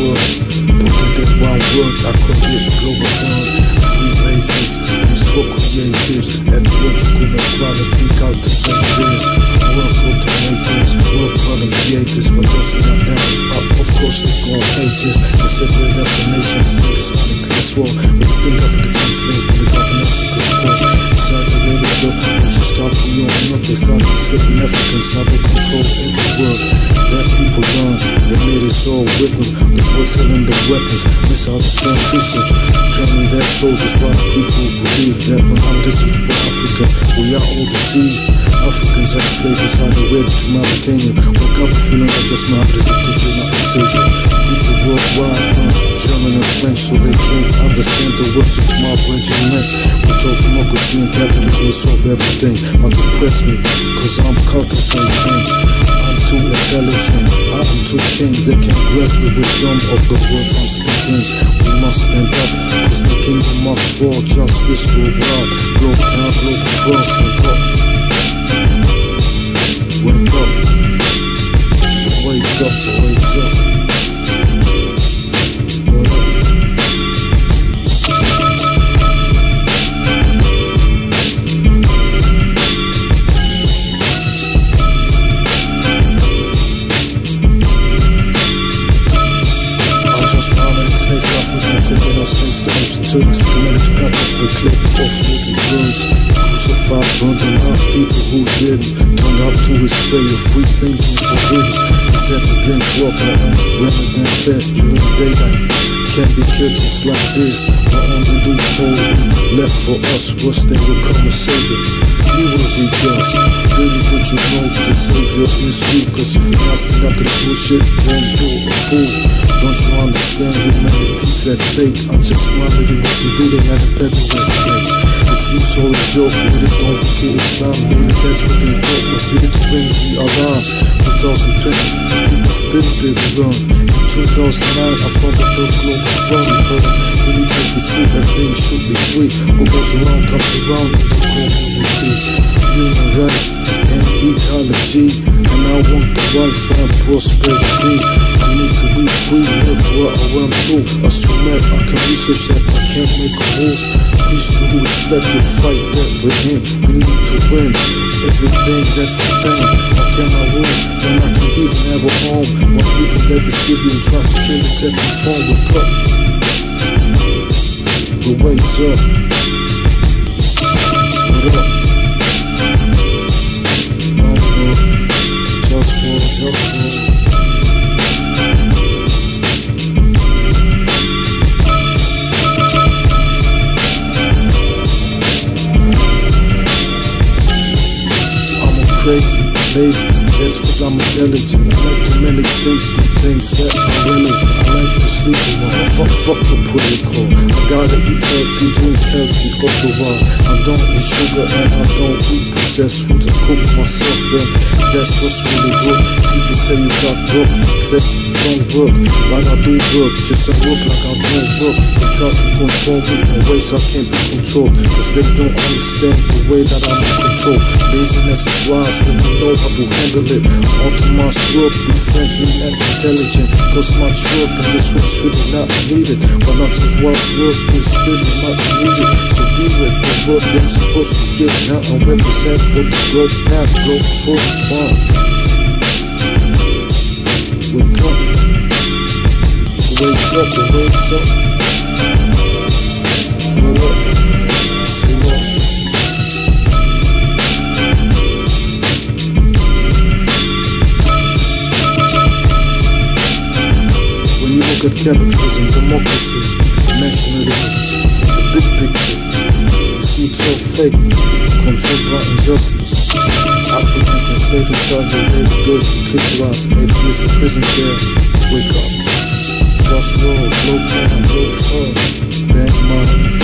world. Put that one word, I could get global fund. Free basics, these peaceful creatives, and what you could quality cultivators. Work automators, work product creators, but those who not down up, of course they gon' hate this. The separate definitions, niggas on the class war. But you think Africa's enslaved, but the government Africa's poor. Inside the radio, we just got to on up. They started enslaving Africans, now they control every world. That people learn, they made us all them. The boys selling the weapons, miss our defense systems. Training their soldiers while people believe that Muhammad is for Africa. We are all deceived. Africans are slaves inside the web to Mauritania. Wake up know that just Muhammad is the people, not the savior. People worldwide German and French so they can't understand the words of small French and men. We talk democracy and capitalism will solve everything. But depress me, cause I'm cultivating. Too intelligent, I'm too king. They can't grasp the wisdom of the words I'm speaking. We must stand up, cause the kingdom must fall. Justice will rise. Globe town, globe cross and up. Wake up. Wait's up, wait's up. Little girls Crucified, and love people who didn't Turned up to his prayer, free thinking forbidden to drink water on women then fast during daylight Can't be killed just like this The only loophole left for us? Was they will come and save it You will be just Little did you know the savior is you Cause if you're not to this bullshit then you're a fool Don't you understand humanity's at stake I'm just wanted it wasn't building at a pedal gate It seems all a joke but it don't kill Islam Maybe that's what they thought was it to win the alarm 2020 people still didn't run In 2009 I founded the global fund Heard we need healthy food everything should be free. What goes around comes around in the community Human rights and ecology. And I want the life and prosperity. I need to be free, live where I want to. Assume that I can research that I can't make a move. Peace to who respect the fight that we're in. We need to win everything that's the thing How can I win when I can't even have a home? When people that deceive you and try to kill you take my phone Wake up The wait's up What up? My lord JustWar intelligent. I like to manage things, do things that are relevant. I like to sleep around, fuck, fuck the protocol. I gotta eat healthy, drink healthy, fuck the wild. I don't eat sugar and I don't eat foods. I cook myself and that's what's really good. People say you got work, cause don't work, but I do work. Just I work like I don't work. They try to control me in ways I can't be controlled, cause they don't understand the way that I'm in control. Laziness is wise when you know how to handle it. On to my work, be friendly and intelligent. Cause my work and this work's really not needed. But lots of wise work is really much needed. So be with the work that's supposed to get now represent for the path, growth for one. Wake up. Up? When you look at capitalism, democracy, nationalism, all fake, controlled by injustice. Africans enslaved inside the the girls were clitoris, atheists in prison there. Wake up. Just roll, low down, low fur, bank money,